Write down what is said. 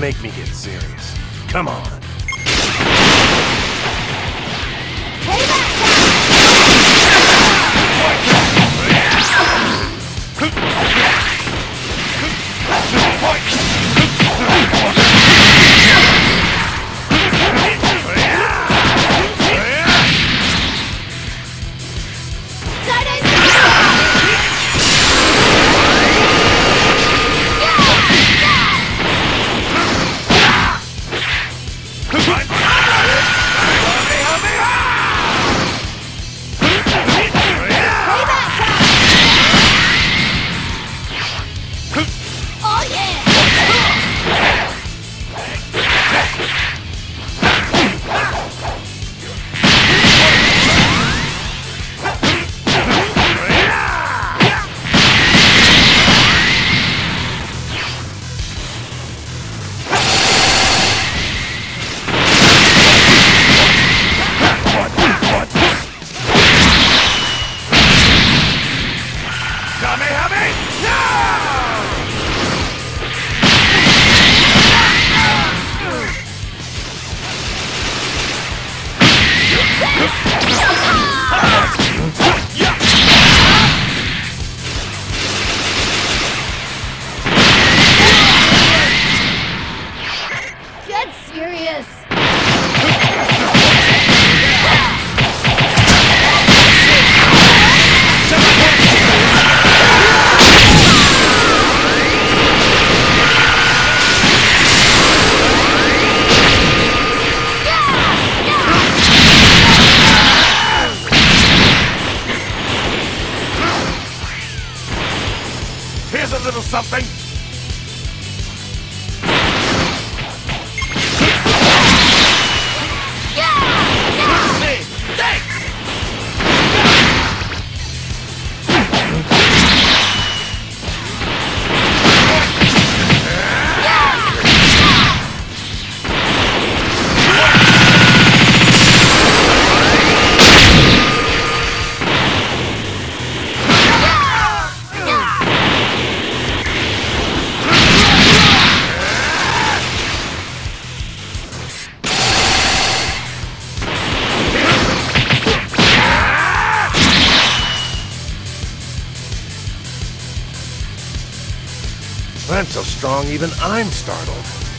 make me get serious. Come on. Oh Yes! Something. I'm so strong, even I'm startled.